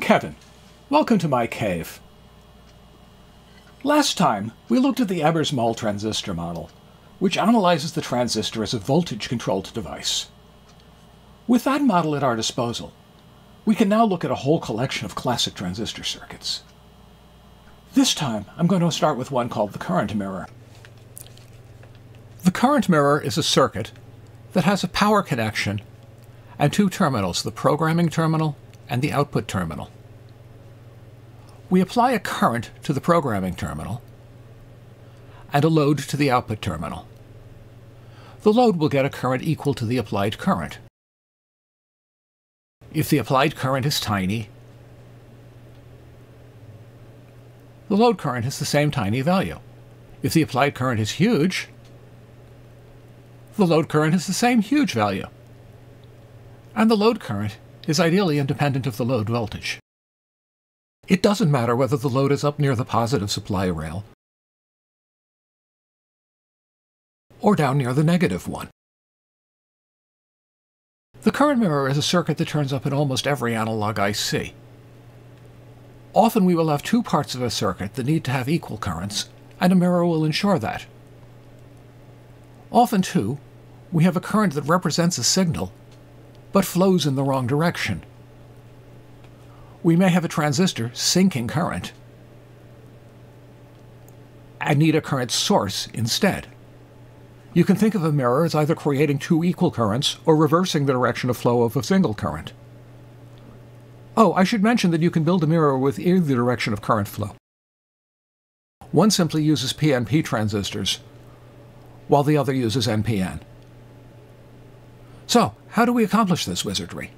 Kevin. Welcome to my cave. Last time, we looked at the Ebers-Moll transistor model, which analyzes the transistor as a voltage-controlled device. With that model at our disposal, we can now look at a whole collection of classic transistor circuits. This time, I'm going to start with one called the current mirror. The current mirror is a circuit that has a power connection and two terminals, the programming terminal and the output terminal. We apply a current to the programming terminal and a load to the output terminal. The load will get a current equal to the applied current. If the applied current is tiny, the load current has the same tiny value. If the applied current is huge, the load current has the same huge value. And the load current is ideally independent of the load voltage. It doesn't matter whether the load is up near the positive supply rail or down near the negative one. The current mirror is a circuit that turns up in almost every analog IC. Often we will have two parts of a circuit that need to have equal currents, and a mirror will ensure that. Often, too, we have a current that represents a signal, but flows in the wrong direction. We may have a transistor sinking current and need a current source instead. You can think of a mirror as either creating two equal currents or reversing the direction of flow of a single current. Oh, I should mention that you can build a mirror with either direction of current flow. One simply uses PNP transistors, while the other uses NPN. So, how do we accomplish this wizardry?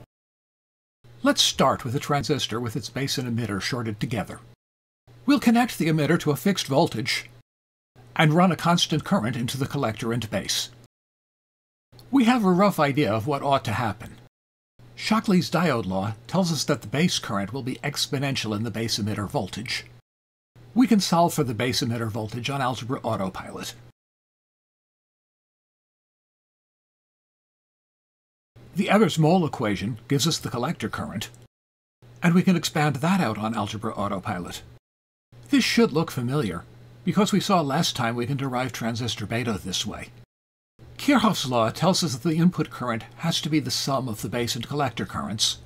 Let's start with a transistor with its base and emitter shorted together. We'll connect the emitter to a fixed voltage and run a constant current into the collector and base. We have a rough idea of what ought to happen. Shockley's diode law tells us that the base current will be exponential in the base emitter voltage. We can solve for the base emitter voltage on Algebra Autopilot. The Ebers-Moll equation gives us the collector current, and we can expand that out on Algebra Autopilot. This should look familiar, because we saw last time we can derive transistor beta this way. Kirchhoff's law tells us that the input current has to be the sum of the base and collector currents,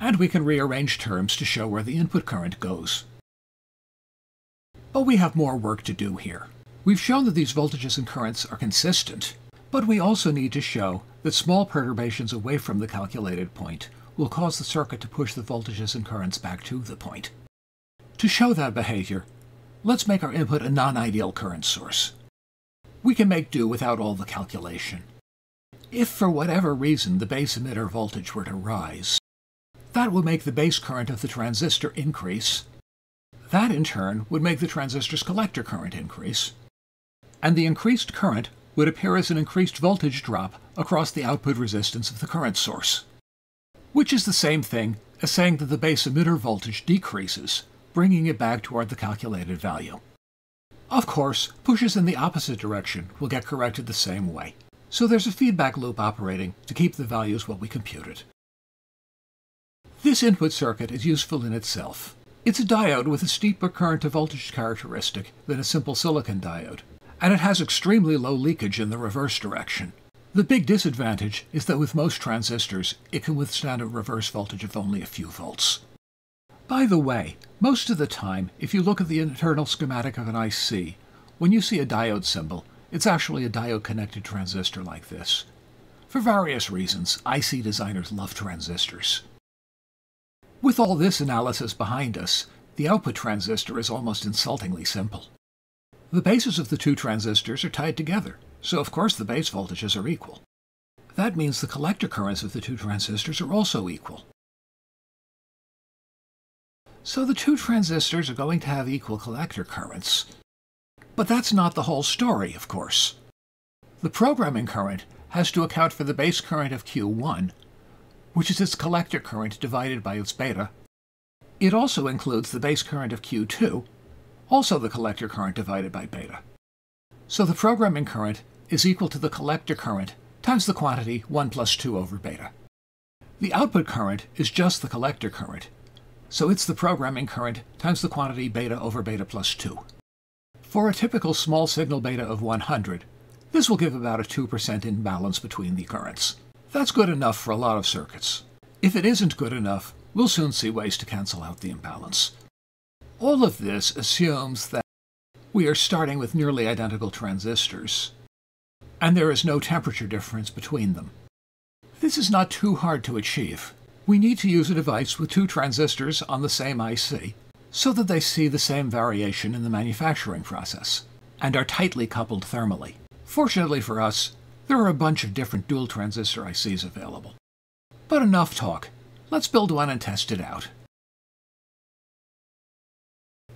and we can rearrange terms to show where the input current goes. But we have more work to do here. We've shown that these voltages and currents are consistent, but we also need to show that small perturbations away from the calculated point will cause the circuit to push the voltages and currents back to the point. To show that behavior, let's make our input a non-ideal current source. We can make do without all the calculation. If for whatever reason the base emitter voltage were to rise, that would make the base current of the transistor increase. That in turn would make the transistor's collector current increase. And the increased current would appear as an increased voltage drop across the output resistance of the current source. Which is the same thing as saying that the base emitter voltage decreases, bringing it back toward the calculated value. Of course, pushes in the opposite direction will get corrected the same way, so there's a feedback loop operating to keep the values what we computed. This input circuit is useful in itself. It's a diode with a steeper current to voltage characteristic than a simple silicon diode, and it has extremely low leakage in the reverse direction. The big disadvantage is that with most transistors, it can withstand a reverse voltage of only a few volts. By the way, most of the time, if you look at the internal schematic of an IC, when you see a diode symbol, it's actually a diode-connected transistor like this. For various reasons, IC designers love transistors. With all this analysis behind us, the output transistor is almost insultingly simple. The bases of the two transistors are tied together, so of course the base voltages are equal. That means the collector currents of the two transistors are also equal. So the two transistors are going to have equal collector currents. But that's not the whole story, of course. The programming current has to account for the base current of Q1, which is its collector current divided by its beta. It also includes the base current of Q2, also the collector current divided by beta. So the programming current is equal to the collector current times the quantity 1 plus 2 over beta. The output current is just the collector current, so it's the programming current times the quantity beta over beta plus 2. For a typical small signal beta of 100, this will give about a 2% imbalance between the currents. That's good enough for a lot of circuits. If it isn't good enough, we'll soon see ways to cancel out the imbalance. All of this assumes that we are starting with nearly identical transistors, and there is no temperature difference between them. This is not too hard to achieve. We need to use a device with two transistors on the same IC so that they see the same variation in the manufacturing process and are tightly coupled thermally. Fortunately for us, there are a bunch of different dual transistor ICs available. But enough talk. Let's build one and test it out.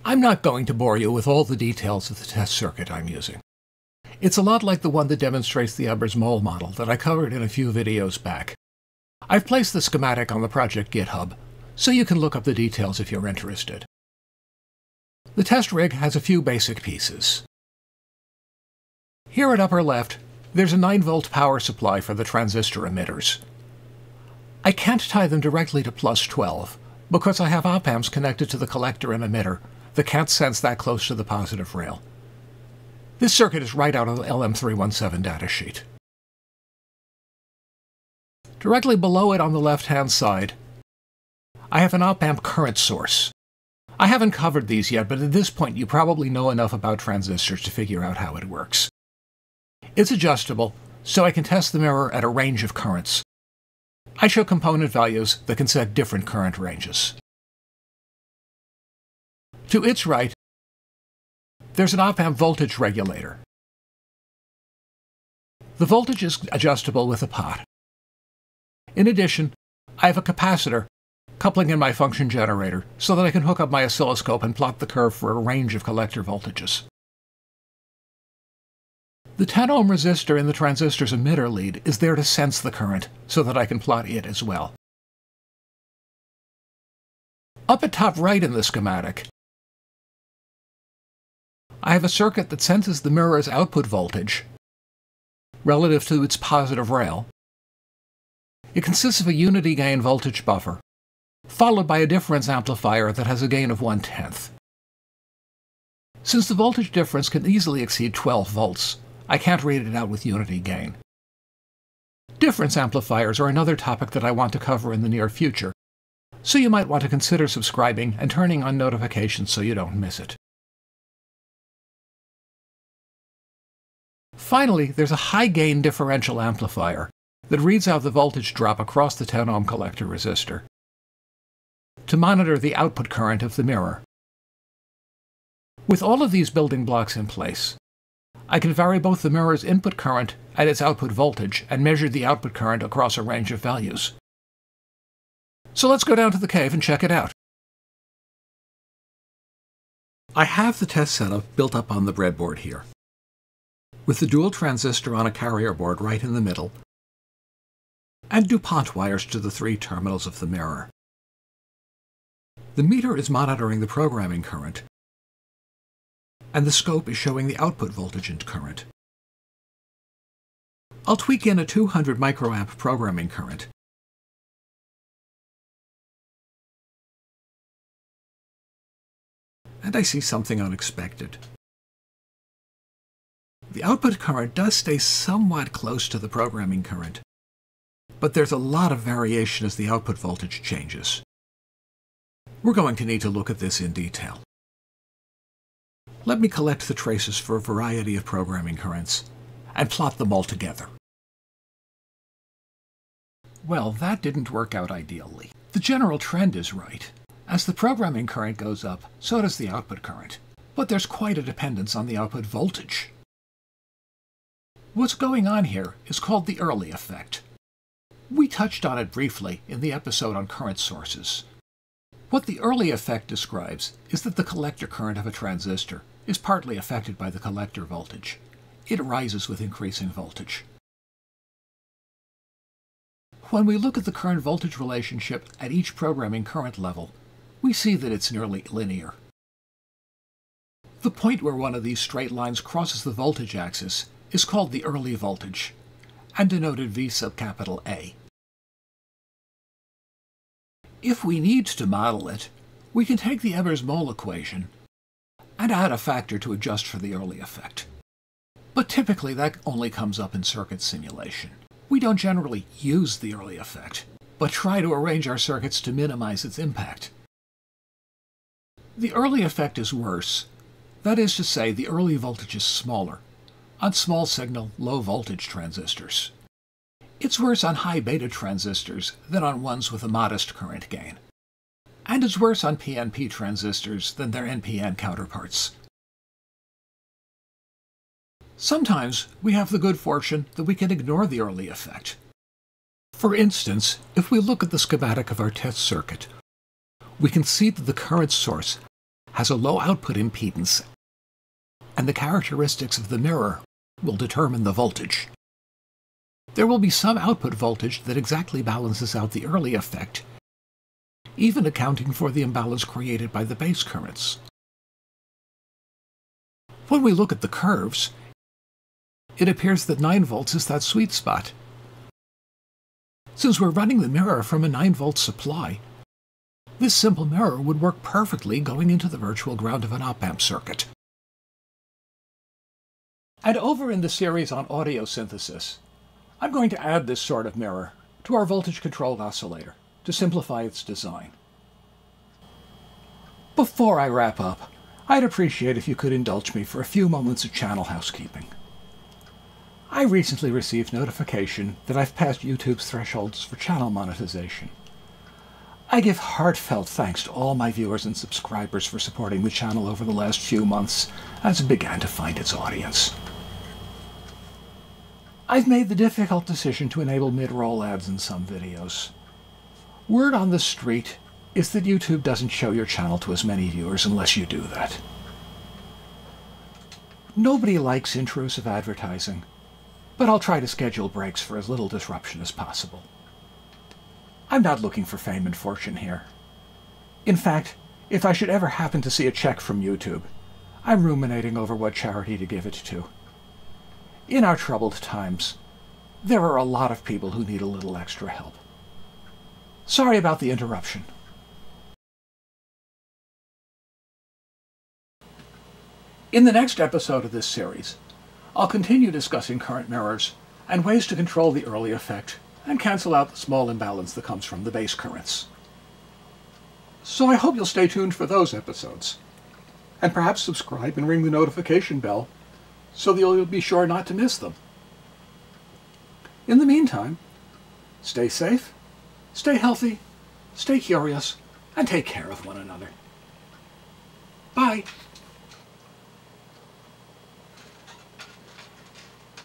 I'm not going to bore you with all the details of the test circuit I'm using. It's a lot like the one that demonstrates the Ebers-Moll model that I covered in a few videos back. I've placed the schematic on the project GitHub, so you can look up the details if you're interested. The test rig has a few basic pieces. Here at upper left, there's a 9 volt power supply for the transistor emitters. I can't tie them directly to plus 12 because I have op amps connected to the collector and emitter that can't sense that close to the positive rail. This circuit is right out of the LM317 datasheet. Directly below it on the left-hand side, I have an op-amp current source. I haven't covered these yet, but at this point you probably know enough about transistors to figure out how it works. It's adjustable, so I can test the mirror at a range of currents. I show component values that can set different current ranges. To its right, there's an op-amp voltage regulator. The voltage is adjustable with a pot. In addition, I have a capacitor coupling in my function generator so that I can hook up my oscilloscope and plot the curve for a range of collector voltages. The 10 ohm resistor in the transistor's emitter lead is there to sense the current so that I can plot it as well. Up at top right in the schematic, I have a circuit that senses the mirror's output voltage relative to its positive rail. It consists of a unity gain voltage buffer, followed by a difference amplifier that has a gain of one tenth. Since the voltage difference can easily exceed 12 volts, I can't read it out with unity gain. Difference amplifiers are another topic that I want to cover in the near future, so you might want to consider subscribing and turning on notifications so you don't miss it. Finally, there's a high gain differential amplifier that reads out the voltage drop across the 10 ohm collector resistor to monitor the output current of the mirror. With all of these building blocks in place, I can vary both the mirror's input current and its output voltage and measure the output current across a range of values. So let's go down to the cave and check it out. I have the test setup built up on the breadboard here with the dual transistor on a carrier board right in the middle, and DuPont wires to the three terminals of the mirror. The meter is monitoring the programming current, and the scope is showing the output voltage and current. I'll tweak in a 200 microamp programming current. And I see something unexpected. The output current does stay somewhat close to the programming current, but there's a lot of variation as the output voltage changes. We're going to need to look at this in detail. Let me collect the traces for a variety of programming currents and plot them all together. Well, that didn't work out ideally. The general trend is right. As the programming current goes up, so does the output current. But there's quite a dependence on the output voltage. What's going on here is called the Early effect. We touched on it briefly in the episode on current sources. What the Early effect describes is that the collector current of a transistor is partly affected by the collector voltage. It rises with increasing voltage. When we look at the current voltage relationship at each programming current level, we see that it's nearly linear. The point where one of these straight lines crosses the voltage axis is called the early voltage and denoted V sub capital A. If we need to model it, we can take the Ebers-Moll equation and add a factor to adjust for the early effect. But typically that only comes up in circuit simulation. We don't generally use the early effect, but try to arrange our circuits to minimize its impact. The early effect is worse. That is to say, the early voltage is smaller on small signal, low voltage transistors. It's worse on high beta transistors than on ones with a modest current gain. And it's worse on PNP transistors than their NPN counterparts. Sometimes we have the good fortune that we can ignore the early effect. For instance, if we look at the schematic of our test circuit, we can see that the current source has a low output impedance, and the characteristics of the mirror will determine the voltage. There will be some output voltage that exactly balances out the early effect, even accounting for the imbalance created by the base currents. When we look at the curves, it appears that 9 volts is that sweet spot. Since we're running the mirror from a 9 volt supply, this simple mirror would work perfectly going into the virtual ground of an op-amp circuit. And over in the series on audio synthesis, I'm going to add this sort of mirror to our voltage-controlled oscillator to simplify its design. Before I wrap up, I'd appreciate if you could indulge me for a few moments of channel housekeeping. I recently received notification that I've passed YouTube's thresholds for channel monetization. I give heartfelt thanks to all my viewers and subscribers for supporting the channel over the last few months as it began to find its audience. I've made the difficult decision to enable mid-roll ads in some videos. Word on the street is that YouTube doesn't show your channel to as many viewers unless you do that. Nobody likes intrusive advertising, but I'll try to schedule breaks for as little disruption as possible. I'm not looking for fame and fortune here. In fact, if I should ever happen to see a check from YouTube, I'm ruminating over what charity to give it to. In our troubled times, there are a lot of people who need a little extra help. Sorry about the interruption. In the next episode of this series, I'll continue discussing current mirrors and ways to control the early effect and cancel out the small imbalance that comes from the base currents. So I hope you'll stay tuned for those episodes, and perhaps subscribe and ring the notification bell so that you'll be sure not to miss them. In the meantime, stay safe, stay healthy, stay curious, and take care of one another. Bye.